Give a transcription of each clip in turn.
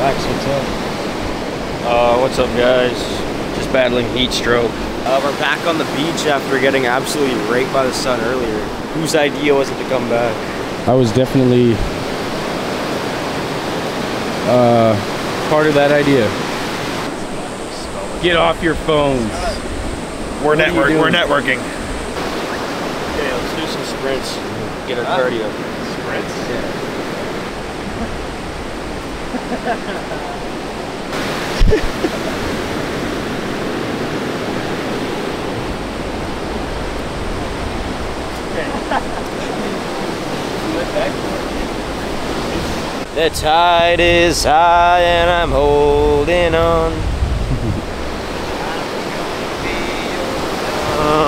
Lex, what's up? Uh, what's up, guys? Just battling heat stroke. Uh, we're back on the beach after getting absolutely raped by the sun earlier. Whose idea was it to come back? I was definitely uh, part of that idea. Get off your phones. We're What are you network. We're networking. Okay, let's do some sprints. Get our cardio. Sprints. The tide is high and I'm holding on.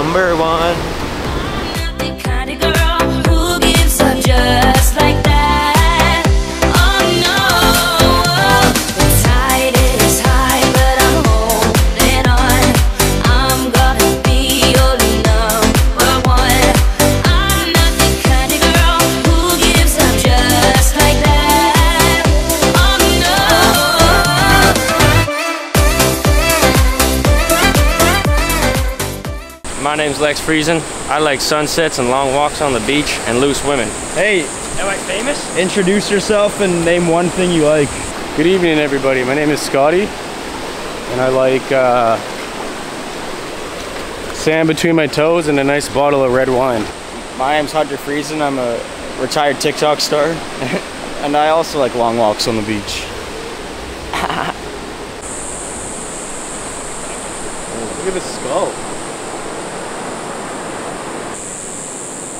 Number one. My name's Lex Friesen. I like sunsets and long walks on the beach and loose women. Hey, Am I famous? introduce yourself and name one thing you like. Good evening, everybody. My name is Scotty, and I like uh, sand between my toes and a nice bottle of red wine. My name's Hunter Friesen. I'm a retired TikTok star. and I also like long walks on the beach. Look at the skull.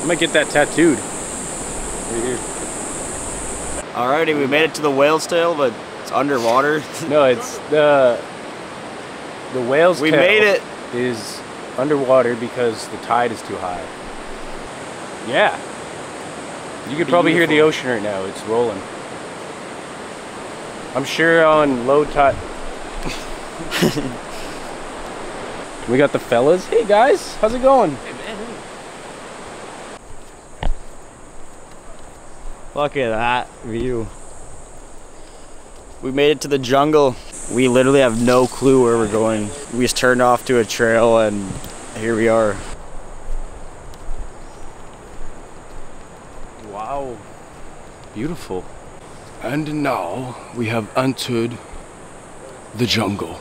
I might get that tattooed. Right here. Alrighty, we made it to the whale's tail, but it's underwater. No, it's the the whale's we tail made it. is underwater because the tide is too high. Yeah. You could probably hear the ocean right now. It's rolling. I'm sure on low tide. we got the fellas. Hey guys, how's it going? Look at that view. We made it to the jungle. We literally have no clue where we're going. We just turned off to a trail and here we are. Wow. Beautiful. And now we have entered the jungle.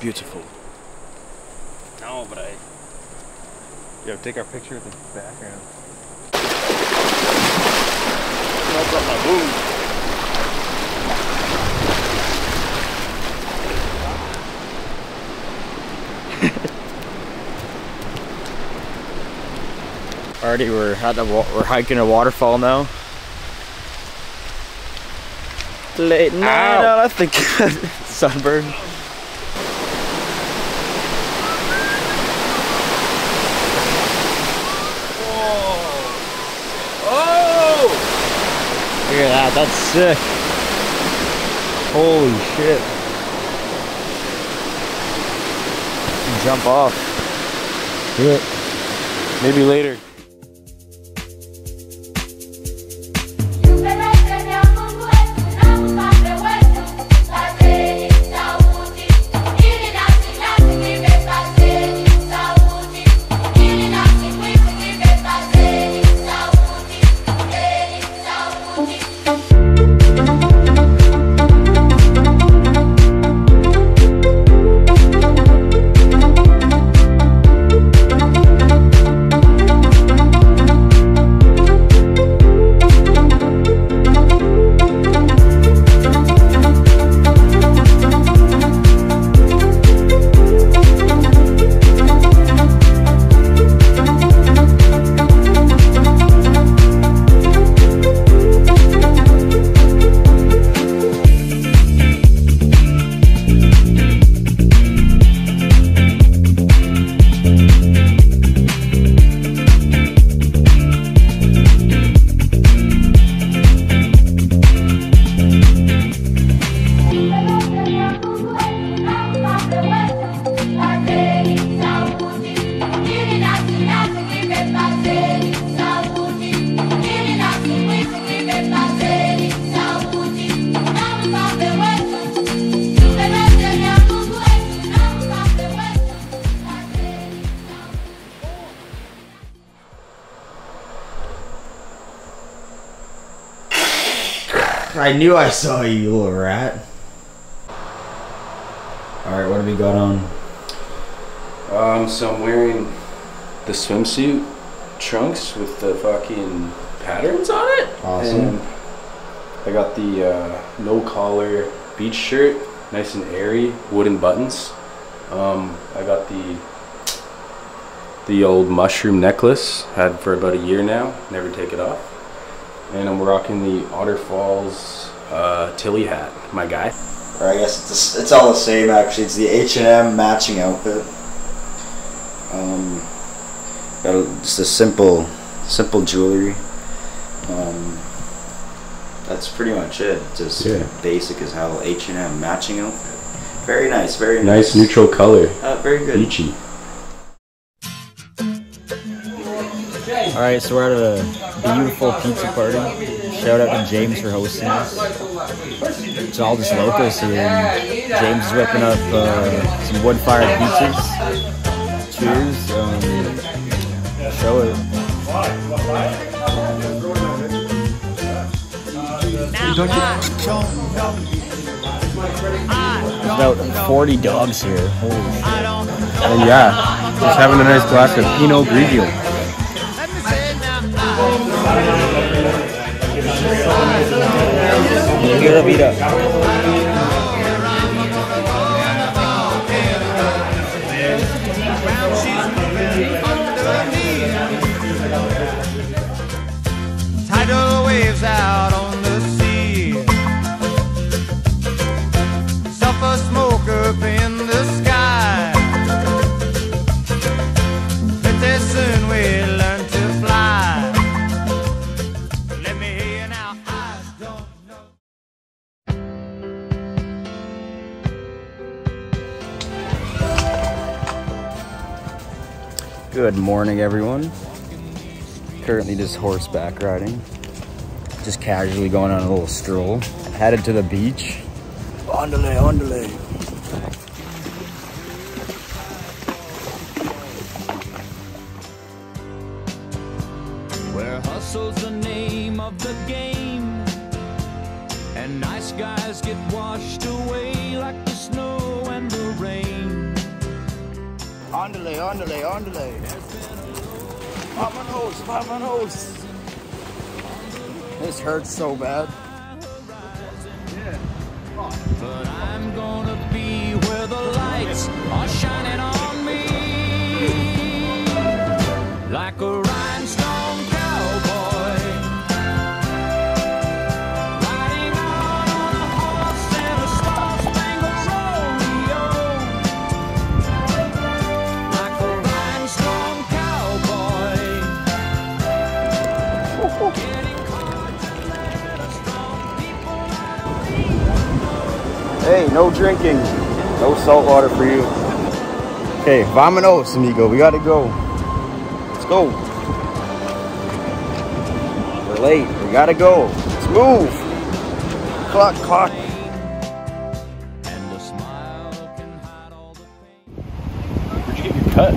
Beautiful. No, but I. Yeah, take our picture of the background. Already we're at the we're hiking a waterfall now. Late night, Ow. I think sunburn. Look at that, that's sick. Holy shit. Jump off. Do it. Maybe later. I knew I saw you, little rat. Alright, what have we got on? Um, so I'm wearing the swimsuit trunks with the fucking patterns on it. Awesome. And I got the uh, no collar beach shirt, nice and airy, wooden buttons. Um, I got the the old mushroom necklace, had for about a year now, never take it off. And I'm rocking the Otter Falls uh, Tilley hat, my guy. Or I guess it's, it's all the same actually. It's the H&M matching outfit. Um, got a, just a simple, simple jewelry. Um, that's pretty much it. Just Yeah. basic as hell. H&M matching outfit. Very nice. Very nice. Nice neutral color, Uh, very good. beachy. All right, so we're at a beautiful pizza party. Shout out to James for hosting us. It's all just locals here. And James is whipping up uh, some wood-fired pizzas. Cheers. Um, show it. There's about 40 dogs here. Holy shit. And yeah, just having a nice glass of Pinot Grigio. Pura vida. Tidal Good morning, everyone. Currently just horseback riding. Just casually going on a little stroll. Headed to the beach. Ondale, ondale. Where hustle's the name of the game. And nice guys get washed away like the snow and the rain. Ondale. Pop my nose, pop my nose. This hurts so bad. But I'm gonna be where the lights are shining on me. Like a rhinestone Hey, no drinking. No salt water for you. Okay, vamonos, amigo. We gotta go. Let's go. We're late. We gotta go. Let's move. Clock, clock. And a smile can hide all the pain. Where'd you get your cut?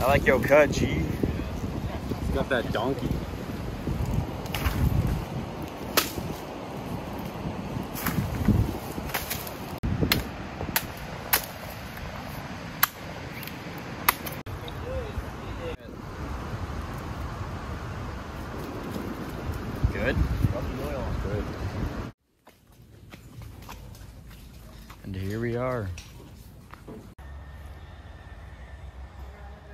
I like your cut, G. Got that donkey. Good. Good. And here we are.